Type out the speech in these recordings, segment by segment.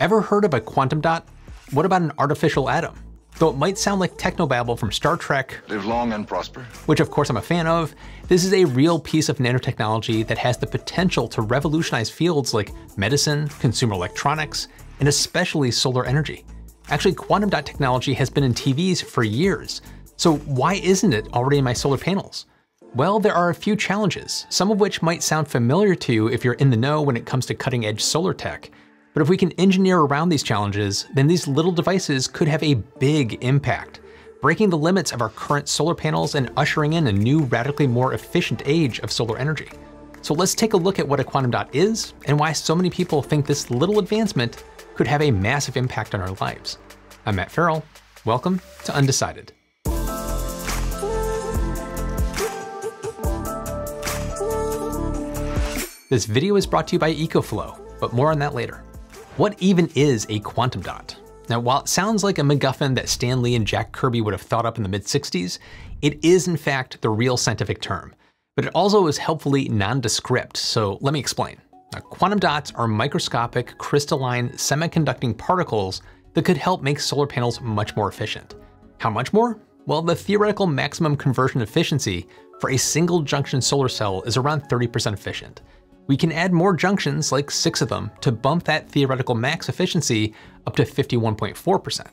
Ever heard of a quantum dot? What about an artificial atom? Though it might sound like technobabble from Star Trek, Live long and prosper. which of course I'm a fan of, this is a real piece of nanotechnology that has the potential to revolutionize fields like medicine, consumer electronics, and especially solar energy. Actually, quantum dot technology has been in TVs for years, so why isn't it already in my solar panels? Well, there are a few challenges, some of which might sound familiar to you if you're in the know when it comes to cutting edge solar tech. But if we can engineer around these challenges, then these little devices could have a big impact, breaking the limits of our current solar panels and ushering in a new, radically more efficient age of solar energy. So let's take a look at what a quantum dot is and why so many people think this little advancement could have a massive impact on our lives. I'm Matt Ferrell. Welcome to Undecided. This video is brought to you by EcoFlow, but more on that later. What even is a quantum dot? Now, while it sounds like a MacGuffin that Stan Lee and Jack Kirby would have thought up in the mid 60s, it is in fact the real scientific term. But it also is helpfully nondescript, so let me explain. Now, quantum dots are microscopic, crystalline, semiconducting particles that could help make solar panels much more efficient. How much more? Well, the theoretical maximum conversion efficiency for a single junction solar cell is around 30% efficient. We can add more junctions, like six of them, to bump that theoretical max efficiency up to 51.4%.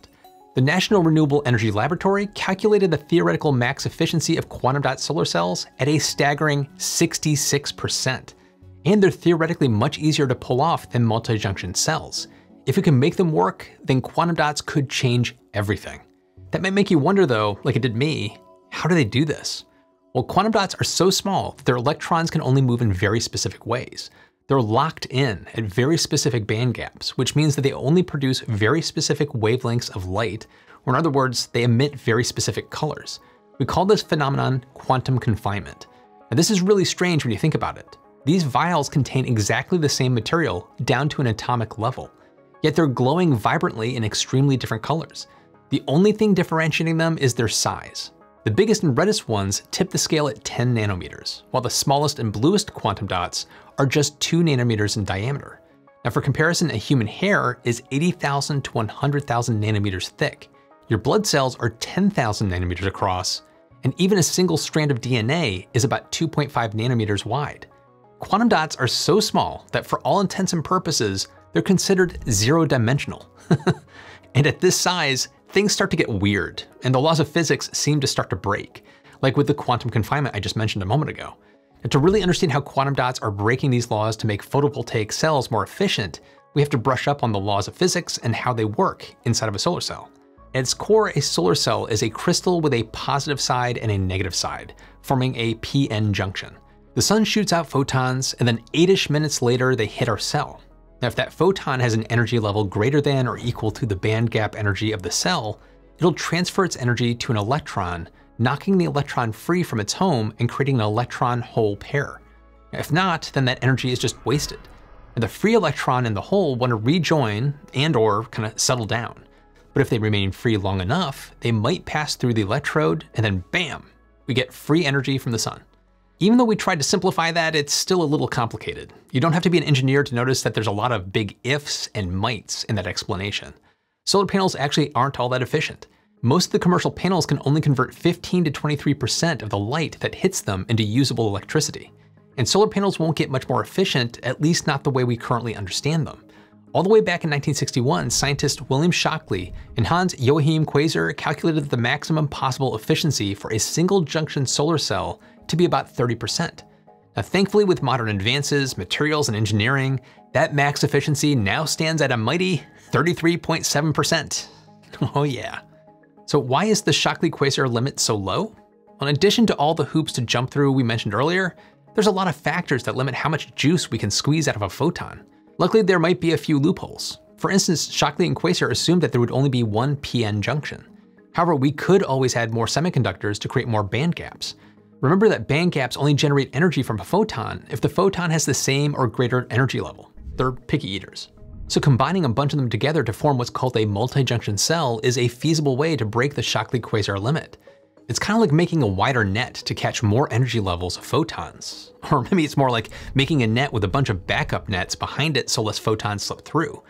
The National Renewable Energy Laboratory calculated the theoretical max efficiency of quantum dot solar cells at a staggering 66%. And they're theoretically much easier to pull off than multi-junction cells. If we can make them work, then quantum dots could change everything. That might make you wonder though, like it did me, how do they do this? Well, quantum dots are so small that their electrons can only move in very specific ways. They're locked in at very specific band gaps, which means that they only produce very specific wavelengths of light, or in other words, they emit very specific colors. We call this phenomenon quantum confinement. Now this is really strange when you think about it. These vials contain exactly the same material down to an atomic level, yet they're glowing vibrantly in extremely different colors. The only thing differentiating them is their size. The biggest and reddest ones tip the scale at 10 nanometers, while the smallest and bluest quantum dots are just 2 nanometers in diameter. Now for comparison, a human hair is 80,000 to 100,000 nanometers thick. Your blood cells are 10,000 nanometers across, and even a single strand of DNA is about 2.5 nanometers wide. Quantum dots are so small that for all intents and purposes, they're considered zero dimensional. and at this size, things start to get weird, and the laws of physics seem to start to break, like with the quantum confinement I just mentioned a moment ago. And to really understand how quantum dots are breaking these laws to make photovoltaic cells more efficient, we have to brush up on the laws of physics and how they work inside of a solar cell. At its core, a solar cell is a crystal with a positive side and a negative side, forming a p-n junction. The sun shoots out photons, and then 8ish minutes later they hit our cell. Now, if that photon has an energy level greater than or equal to the band gap energy of the cell, it'll transfer its energy to an electron, knocking the electron free from its home and creating an electron-hole pair. If not, then that energy is just wasted. And the free electron and the hole want to rejoin and or kind of settle down. But if they remain free long enough, they might pass through the electrode and then bam, we get free energy from the sun. Even though we tried to simplify that, it's still a little complicated. You don't have to be an engineer to notice that there's a lot of big ifs and mights in that explanation. Solar panels actually aren't all that efficient. Most of the commercial panels can only convert 15 to 23% of the light that hits them into usable electricity. And solar panels won't get much more efficient, at least not the way we currently understand them. All the way back in 1961, scientist William Shockley and Hans Joachim Queisser calculated the maximum possible efficiency for a single junction solar cell to be about 30%. Now, thankfully, with modern advances, materials, and engineering, that max efficiency now stands at a mighty 33.7%. Oh, yeah. So, why is the Shockley Queisser limit so low? Well, in addition to all the hoops to jump through we mentioned earlier, there's a lot of factors that limit how much juice we can squeeze out of a photon. Luckily, there might be a few loopholes. For instance, Shockley and Queisser assumed that there would only be one PN junction. However, we could always add more semiconductors to create more band gaps. Remember that band gaps only generate energy from a photon if the photon has the same or greater energy level. They're picky eaters. So combining a bunch of them together to form what's called a multi-junction cell is a feasible way to break the Shockley-Queisser limit. It's kind of like making a wider net to catch more energy levels of photons. Or maybe it's more like making a net with a bunch of backup nets behind it so less photons slip through.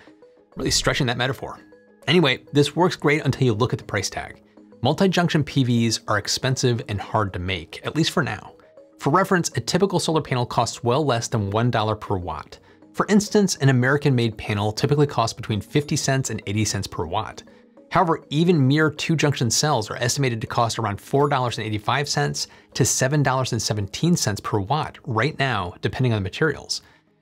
Really stretching that metaphor. Anyway, this works great until you look at the price tag. Multi-junction PVs are expensive and hard to make, at least for now. For reference, a typical solar panel costs well less than $1 per watt. For instance, an American-made panel typically costs between 50 cents and 80 cents per watt. However, even mere two-junction cells are estimated to cost around $4.85 to $7.17 per watt right now, depending on the materials.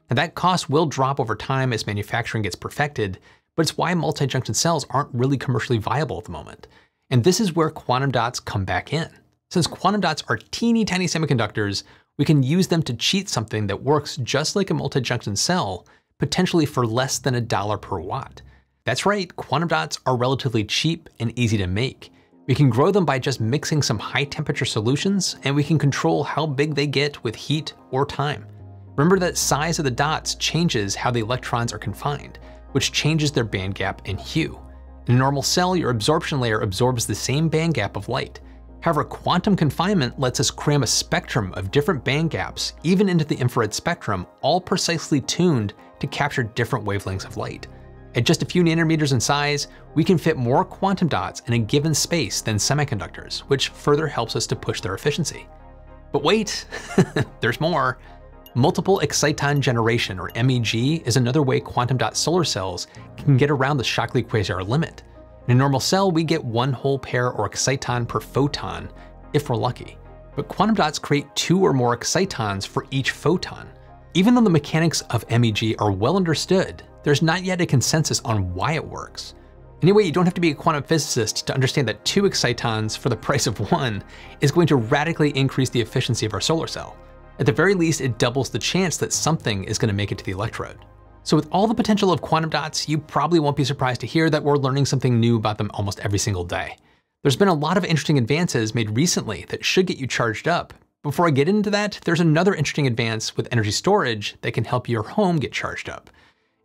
Now that cost will drop over time as manufacturing gets perfected, but it's why multi-junction cells aren't really commercially viable at the moment. And this is where quantum dots come back in. Since quantum dots are teeny tiny semiconductors, we can use them to cheat something that works just like a multi-junction cell, potentially for less than a dollar per watt. That's right, quantum dots are relatively cheap and easy to make. We can grow them by just mixing some high temperature solutions, and we can control how big they get with heat or time. Remember that size of the dots changes how the electrons are confined, which changes their band gap and hue. In a normal cell, your absorption layer absorbs the same band gap of light. However, quantum confinement lets us cram a spectrum of different band gaps, even into the infrared spectrum, all precisely tuned to capture different wavelengths of light. At just a few nanometers in size, we can fit more quantum dots in a given space than semiconductors, which further helps us to push their efficiency. But wait, there's more. Multiple exciton generation, or MEG, is another way quantum dot solar cells can hmm. get around the Shockley Queisser limit. In a normal cell, we get one hole pair or exciton per photon, if we're lucky. But quantum dots create two or more excitons for each photon. Even though the mechanics of MEG are well understood, there's not yet a consensus on why it works. Anyway, you don't have to be a quantum physicist to understand that two excitons for the price of one is going to radically increase the efficiency of our solar cell. At the very least, it doubles the chance that something is going to make it to the electrode. So with all the potential of quantum dots, you probably won't be surprised to hear that we're learning something new about them almost every single day. There's been a lot of interesting advances made recently that should get you charged up, before I get into that, there's another interesting advance with energy storage that can help your home get charged up.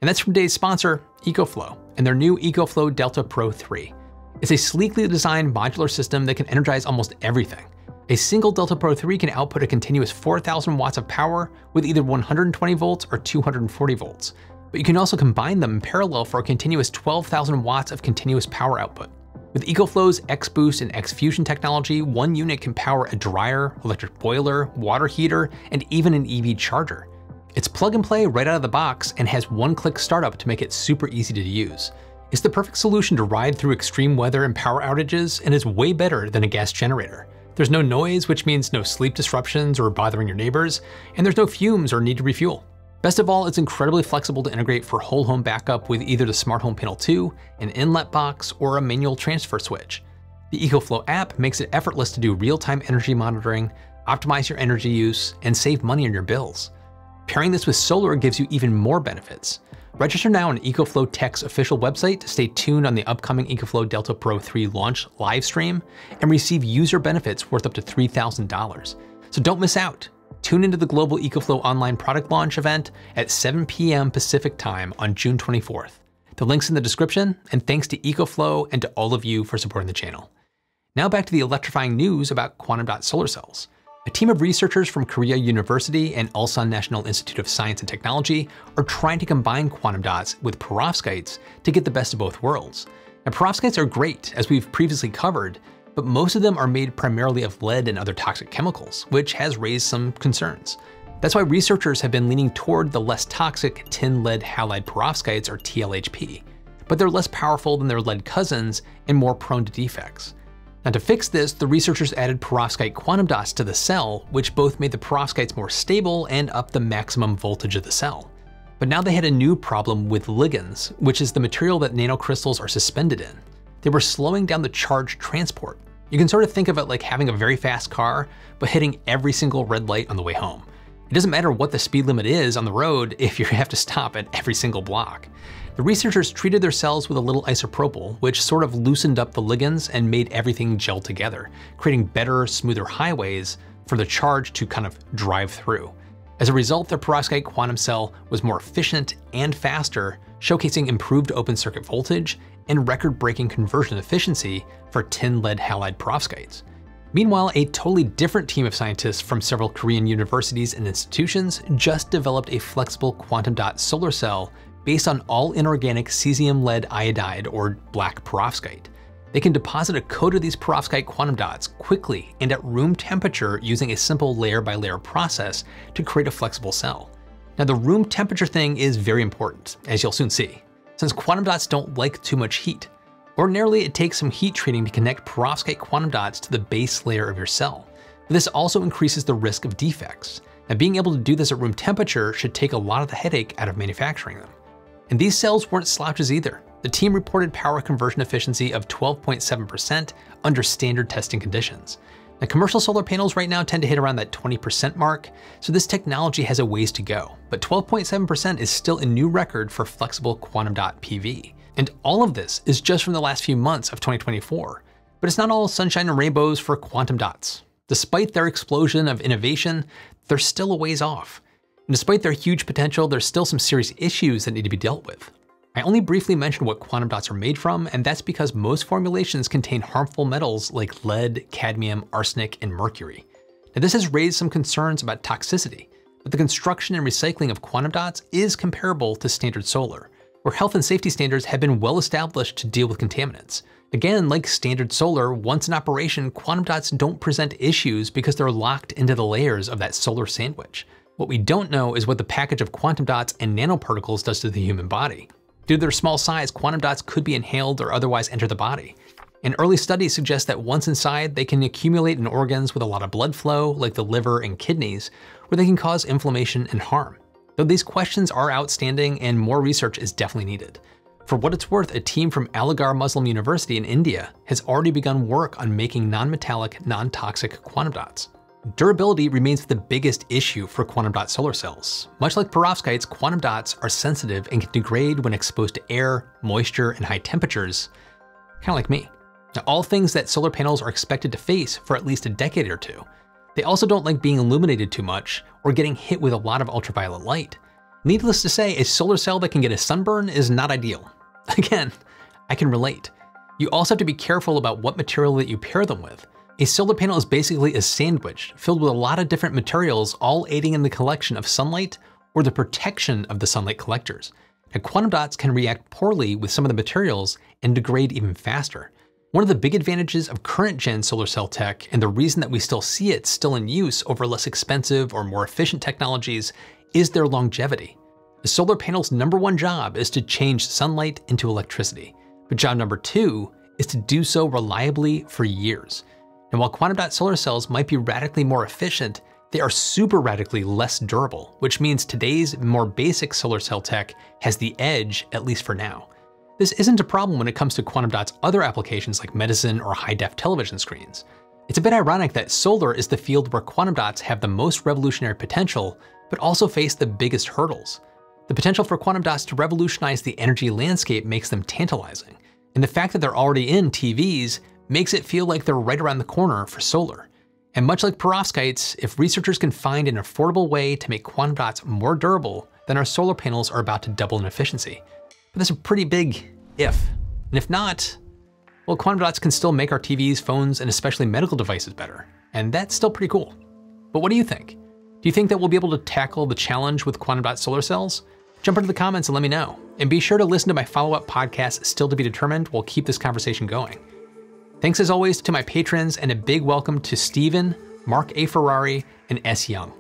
And that's from today's sponsor, EcoFlow, and their new EcoFlow Delta Pro 3. It's a sleekly designed modular system that can energize almost everything. A single Delta Pro 3 can output a continuous 4,000 watts of power with either 120 volts or 240 volts, but you can also combine them in parallel for a continuous 12,000 watts of continuous power output. With EcoFlow's X-Boost and X-Fusion technology, one unit can power a dryer, electric boiler, water heater, and even an EV charger. It's plug and play right out of the box and has one-click startup to make it super easy to use. It's the perfect solution to ride through extreme weather and power outages and is way better than a gas generator. There's no noise, which means no sleep disruptions or bothering your neighbors, and there's no fumes or need to refuel. Best of all, it's incredibly flexible to integrate for whole home backup with either the Smart Home Panel 2, an inlet box, or a manual transfer switch. The EcoFlow app makes it effortless to do real-time energy monitoring, optimize your energy use, and save money on your bills. Pairing this with solar gives you even more benefits. Register now on EcoFlow Tech's official website to stay tuned on the upcoming EcoFlow Delta Pro 3 launch live stream and receive user benefits worth up to $3,000. So don't miss out. Tune into the Global EcoFlow online product launch event at 7 p.m. Pacific time on June 24th. The link's in the description, and thanks to EcoFlow and to all of you for supporting the channel. Now back to the electrifying news about quantum dot solar cells. A team of researchers from Korea University and Ulsan National Institute of Science and Technology are trying to combine quantum dots with perovskites to get the best of both worlds. Now, perovskites are great, as we've previously covered, but most of them are made primarily of lead and other toxic chemicals, which has raised some concerns. That's why researchers have been leaning toward the less toxic tin lead halide perovskites or TLHP, but they're less powerful than their lead cousins and more prone to defects. Now to fix this, the researchers added perovskite quantum dots to the cell, which both made the perovskites more stable and upped the maximum voltage of the cell. But now they had a new problem with ligands, which is the material that nanocrystals are suspended in they were slowing down the charge transport. You can sort of think of it like having a very fast car, but hitting every single red light on the way home. It doesn't matter what the speed limit is on the road if you have to stop at every single block. The researchers treated their cells with a little isopropyl, which sort of loosened up the ligands and made everything gel together, creating better, smoother highways for the charge to kind of drive through. As a result, their perovskite quantum cell was more efficient and faster, showcasing improved open circuit voltage and record-breaking conversion efficiency for tin lead halide perovskites. Meanwhile, a totally different team of scientists from several Korean universities and institutions just developed a flexible quantum dot solar cell based on all inorganic cesium lead iodide or black perovskite. They can deposit a coat of these perovskite quantum dots quickly and at room temperature using a simple layer by layer process to create a flexible cell. Now the room temperature thing is very important, as you'll soon see, since quantum dots don't like too much heat. Ordinarily, it takes some heat treating to connect perovskite quantum dots to the base layer of your cell. But this also increases the risk of defects. Now being able to do this at room temperature should take a lot of the headache out of manufacturing them. And these cells weren't slouches either. The team reported power conversion efficiency of 12.7% under standard testing conditions. Now, commercial solar panels right now tend to hit around that 20% mark, so this technology has a ways to go. But 12.7% is still a new record for flexible quantum dot PV. And all of this is just from the last few months of 2024. But it's not all sunshine and rainbows for quantum dots. Despite their explosion of innovation, they're still a ways off. And despite their huge potential, there's still some serious issues that need to be dealt with. I only briefly mentioned what quantum dots are made from, and that's because most formulations contain harmful metals like lead, cadmium, arsenic, and mercury. Now this has raised some concerns about toxicity, but the construction and recycling of quantum dots is comparable to standard solar, where health and safety standards have been well established to deal with contaminants. Again, like standard solar, once in operation, quantum dots don't present issues because they're locked into the layers of that solar sandwich. What we don't know is what the package of quantum dots and nanoparticles does to the human body. Due to their small size, quantum dots could be inhaled or otherwise enter the body. And early studies suggest that once inside, they can accumulate in organs with a lot of blood flow, like the liver and kidneys, where they can cause inflammation and harm. Though these questions are outstanding and more research is definitely needed. For what it's worth, a team from Aligarh Muslim University in India has already begun work on making non-metallic, non-toxic quantum dots. Durability remains the biggest issue for quantum dot solar cells. Much like perovskites, quantum dots are sensitive and can degrade when exposed to air, moisture, and high temperatures, kind of like me. Now, all things that solar panels are expected to face for at least a decade or two. They also don't like being illuminated too much or getting hit with a lot of ultraviolet light. Needless to say, a solar cell that can get a sunburn is not ideal. Again, I can relate. You also have to be careful about what material that you pair them with. A solar panel is basically a sandwich filled with a lot of different materials all aiding in the collection of sunlight or the protection of the sunlight collectors. Now, quantum dots can react poorly with some of the materials and degrade even faster. One of the big advantages of current gen solar cell tech, and the reason that we still see it still in use over less expensive or more efficient technologies, is their longevity. A solar panel's number one job is to change sunlight into electricity, but job number two is to do so reliably for years. And while quantum dot solar cells might be radically more efficient, they are super radically less durable, which means today's more basic solar cell tech has the edge, at least for now. This isn't a problem when it comes to quantum dots' other applications like medicine or high-def television screens. It's a bit ironic that solar is the field where quantum dots have the most revolutionary potential, but also face the biggest hurdles. The potential for quantum dots to revolutionize the energy landscape makes them tantalizing, and the fact that they're already in TVs makes it feel like they're right around the corner for solar. And much like perovskites, if researchers can find an affordable way to make quantum dots more durable, then our solar panels are about to double in efficiency. But that's a pretty big if. And if not, well, quantum dots can still make our TVs, phones, and especially medical devices better. And that's still pretty cool. But what do you think? Do you think that we'll be able to tackle the challenge with quantum dot solar cells? Jump into the comments and let me know. And be sure to listen to my follow up podcast, Still to Be Determined. We'll keep this conversation going. Thanks as always to my patrons, and a big welcome to Steven, Mark A. Ferrari, and S. Young.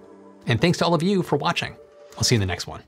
And thanks to all of you for watching. I'll see you in the next one.